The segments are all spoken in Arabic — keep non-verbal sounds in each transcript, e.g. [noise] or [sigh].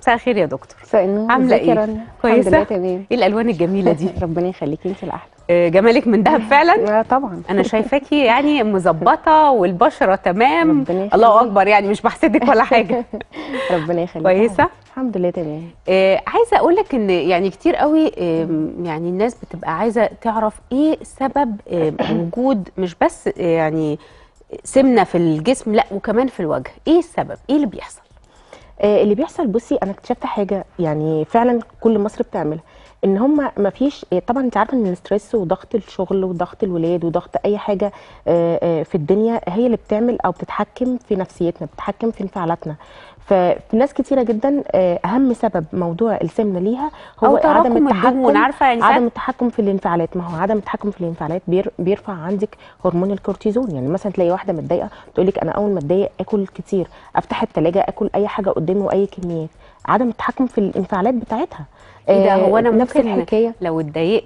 مساء الخير يا دكتور. مساء النور. عاملة إيه؟ كويسه الحمد لله تمام. إيه الألوان الجميلة دي؟ [laughs] ربنا يخليكي انت الأحلى. آه، جمالك من دهب [laughs] فعلا؟ آه طبعا. أنا [laughs] شايفاكي يعني مظبطة والبشرة تمام. الله أكبر يعني مش بحسدك ولا حاجة. ربنا يخليك. كويسة؟ الحمد لله تمام. آه، عايزة أقول لك إن يعني كتير قوي آم، يعني الناس بتبقى عايزة تعرف إيه سبب آم، [coughs] وجود مش بس آه، يعني سمنة في الجسم لأ وكمان في الوجه. إيه السبب؟ إيه اللي بيحصل؟ آه اللي بيحصل بصي أنا اكتشفت حاجة يعني فعلا كل مصر بتعملها. إن هم ما فيش طبعا أنت عارفة إن ال stress وضغط الشغل وضغط الولاد وضغط أي حاجة آه، آه، في الدنيا هي اللي بتعمل أو بتتحكم في نفسيتنا بتتحكم في انفعالاتنا. ففي ناس كتيرة جدا آه، أهم سبب موضوع السمنة ليها هو تراكم الدهون، عارفة يعني عدم التحكم في الانفعالات. ما هو عدم التحكم في الانفعالات بير بيرفع عندك هرمون الكورتيزون. يعني مثلا تلاقي واحدة متضايقة تقول لك أنا أول ما أتضايق آكل كتير أفتح التلاجة آكل أي حاجة قدامي وأي كميات. عدم التحكم في الانفعالات بتاعتها. إيه ده آه، هو أنا نفس ممكن الحكاية لو اتضايقت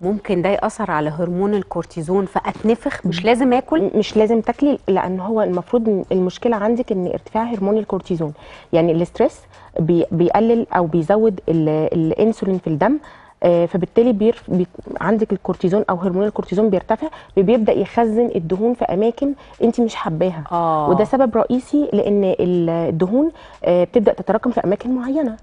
ممكن ده يأثر على هرمون الكورتيزون فأتنفخ مش لازم آكل؟ مش لازم تاكلي لأن هو المفروض المشكلة عندك إن ارتفاع هرمون الكورتيزون. يعني ال stress بي بيقلل أو بيزود ال- الانسولين في الدم آه، فبالتالي بير بي عندك الكورتيزون أو هرمون الكورتيزون بيرتفع بيبدأ يخزن الدهون في أماكن أنت مش حباها. آه. وده سبب رئيسي لأن ال- الدهون آه، بتبدأ تتراكم في أماكن معينة.